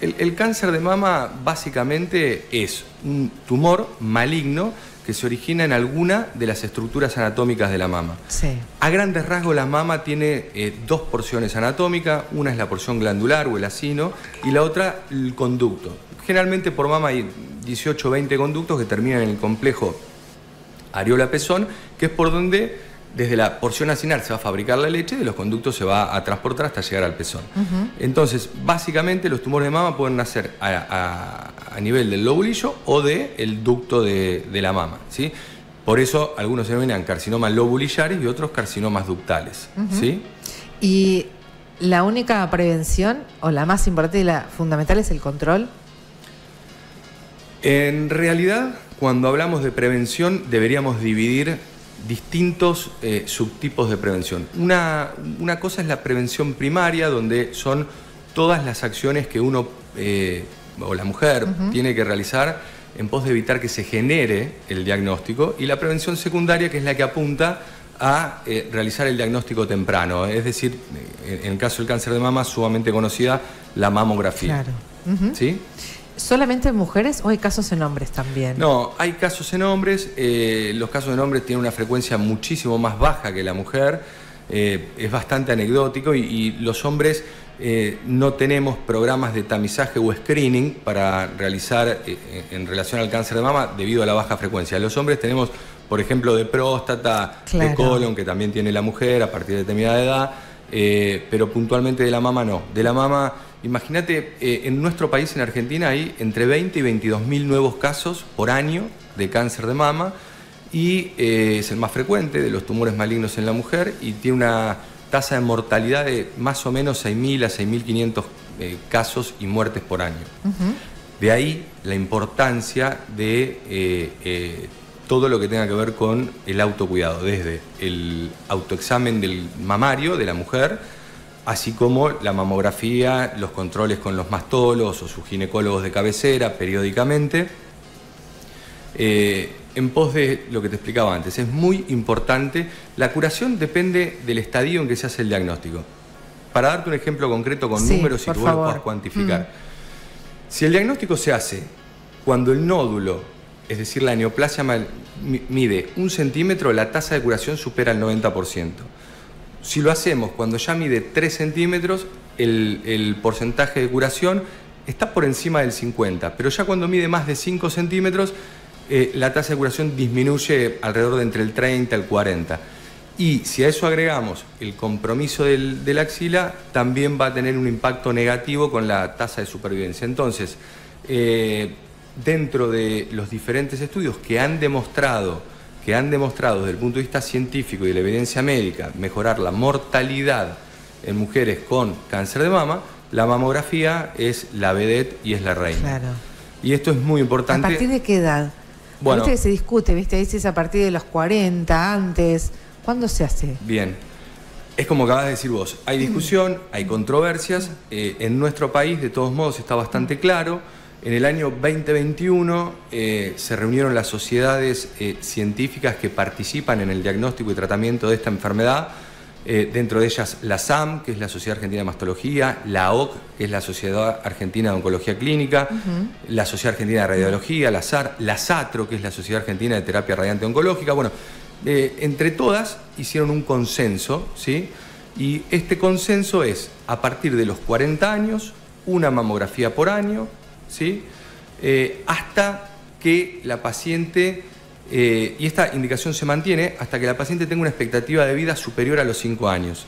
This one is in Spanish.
El, cáncer de mama básicamente es un tumor maligno que se origina en alguna de las estructuras anatómicas de la mama. A grandes rasgos la mama tiene eh, dos porciones anatómicas, una es la porción glandular o el acino y la otra el conducto. Generalmente por mama hay 18 o 20 conductos que terminan en el complejo areola-pezón, que es por donde desde la porción acinar se va a fabricar la leche y de los conductos se va a transportar hasta llegar al pezón. Entonces, básicamente los tumores de mama pueden nacer a, nivel del lobulillo o del el ducto de, la mama. ¿sí? Por eso algunos se denominan carcinomas lobulillares y otros carcinomas ductales. ¿sí? Y la única prevención, o la más importante y la fundamental, es el control. En realidad, cuando hablamos de prevención, deberíamos dividir distintos eh, subtipos de prevención. Una, cosa es la prevención primaria, donde son todas las acciones que uno eh, o la mujer tiene que realizar en pos de evitar que se genere el diagnóstico, y la prevención secundaria, que es la que apunta a eh, realizar el diagnóstico temprano, es decir, en el caso del cáncer de mama, sumamente conocida, la mamografía. Claro. ¿Sí? ¿Solamente en mujeres o hay casos en hombres también? No, hay casos en hombres. Eh, los casos en hombres tienen una frecuencia muchísimo más baja que la mujer. Eh, es bastante anecdótico y, los hombres eh, no tenemos programas de tamizaje o screening para realizar en relación al cáncer de mama debido a la baja frecuencia. Los hombres tenemos, por ejemplo, de próstata, de colon, que también tiene la mujer a partir de determinada edad, pero puntualmente de la mama no. De la mama Imagínate, eh, en nuestro país, en Argentina, hay entre 20 y 22 mil nuevos casos por año de cáncer de mama y eh, es el más frecuente de los tumores malignos en la mujer y tiene una tasa de mortalidad de más o menos 6.000 a 6.500 eh, casos y muertes por año. De ahí la importancia de todo lo que tenga que ver con el autocuidado, desde el autoexamen del mamario de la mujer, así como la mamografía, los controles con los mastólos o sus ginecólogos de cabecera periódicamente. Eh, en pos de lo que te explicaba antes, es muy importante, la curación depende del estadio en que se hace el diagnóstico. Para darte un ejemplo concreto con números y tú lo puedas cuantificar. Mm. Si el diagnóstico se hace cuando el nódulo, es decir, la neoplasia mide un centímetro, la tasa de curación supera el 90%. Si lo hacemos cuando ya mide 3 centímetros, el, porcentaje de curación está por encima del 50, pero ya cuando mide más de 5 centímetros, eh, la tasa de curación disminuye alrededor de entre el 30 y el 40. Y si a eso agregamos el compromiso del, de la axila, también va a tener un impacto negativo con la tasa de supervivencia. Entonces, eh, dentro de los diferentes estudios que han demostrado que han demostrado desde el punto de vista científico y de la evidencia médica mejorar la mortalidad en mujeres con cáncer de mama, la mamografía es la vedette y es la reina. Claro. Y esto es muy importante. ¿A partir de qué edad? Bueno, ¿Viste que se discute, viste? Dices a partir de los 40, antes. ¿Cuándo se hace? Bien. Es como acabas de decir vos, hay discusión, hay controversias. Eh, en nuestro país, de todos modos, está bastante claro. En el año 2021 eh, se reunieron las sociedades eh, científicas que participan en el diagnóstico y tratamiento de esta enfermedad, eh, dentro de ellas la SAM, que es la Sociedad Argentina de Mastología, la OC, que es la Sociedad Argentina de Oncología Clínica, la Sociedad Argentina de Radiología, la SAR, la SATRO, que es la Sociedad Argentina de Terapia Radiante Oncológica. Bueno, entre todas hicieron un consenso, ¿sí? Y este consenso es, a partir de los 40 años, una mamografía por año, ¿sí? Eh, hasta que la paciente, eh, y esta indicación se mantiene hasta que la paciente tenga una expectativa de vida superior a los 5 años.